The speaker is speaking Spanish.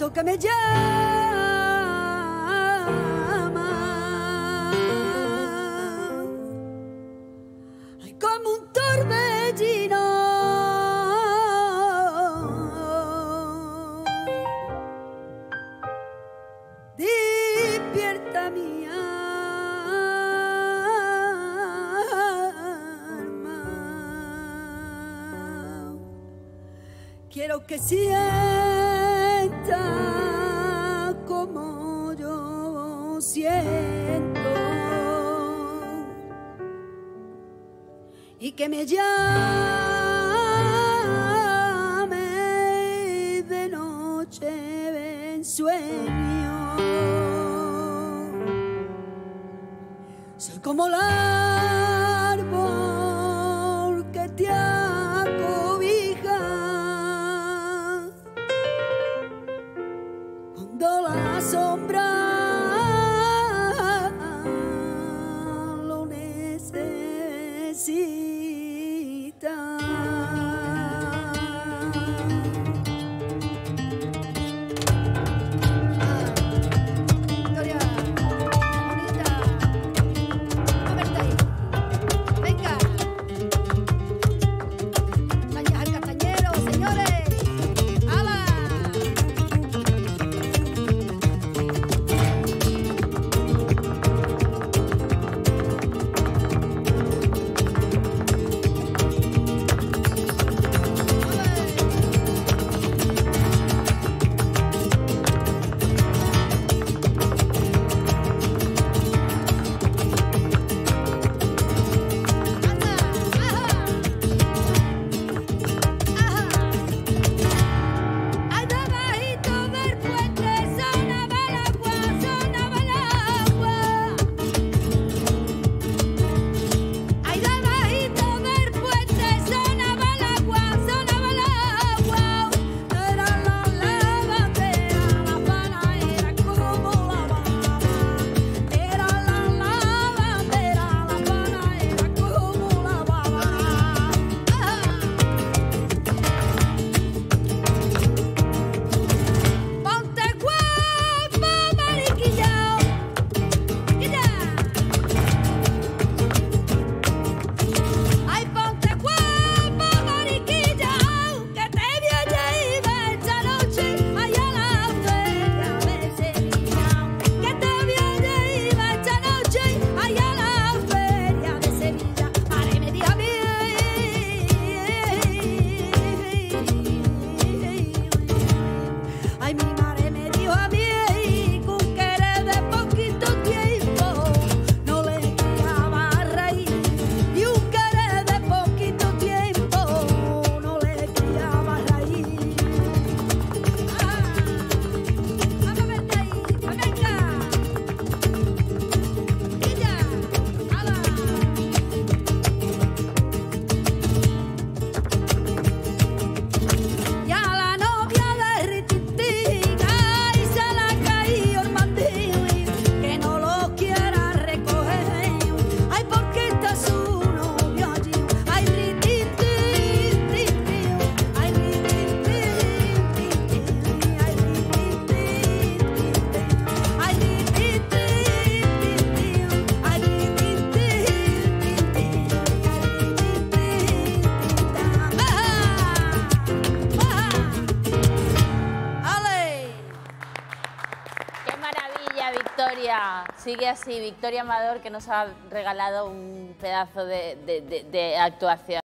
toca me llama. Hay como un torbellino. Despierta mi alma. Quiero que sienta. y que me llame de noche en sueño. Soy como la Victoria. Sigue así, Victoria Amador, que nos ha regalado un pedazo de actuación.